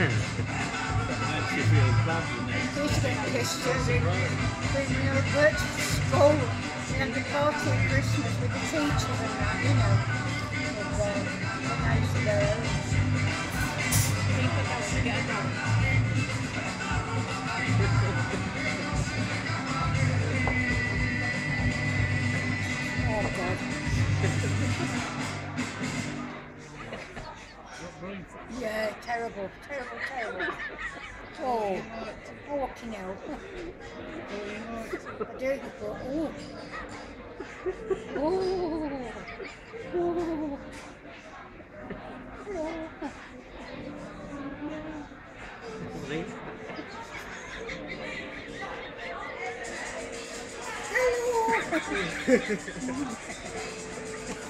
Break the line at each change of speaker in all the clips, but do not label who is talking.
Used to get pictures in when you know, school. We had the party at Christmas with and that, you know. And, um, when terrible, terrible, terrible. Oh, oh, fucking hell. I do, but oh. Oh. Oh. Oh. Hello. Well,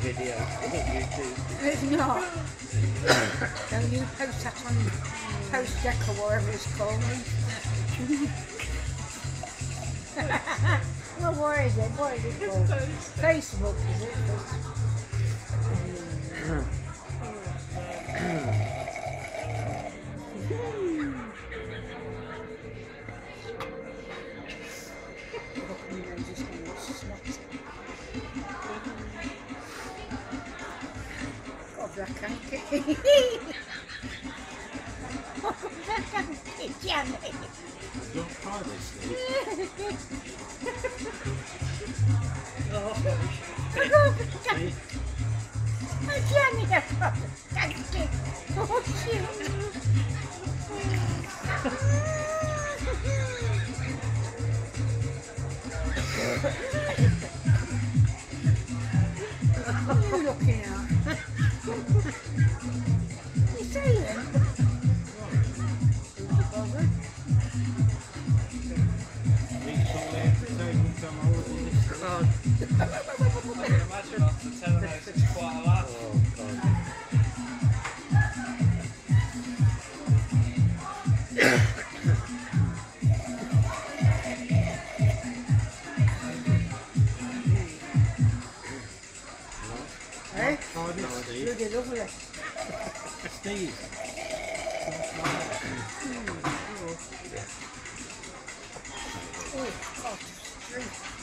Video on YouTube.
It's not. Don't you post that on Post Deck or whatever it's called. well, where is it? What is it called? Facebook, is it?
Don't try this,
Eh?
Oh, oh.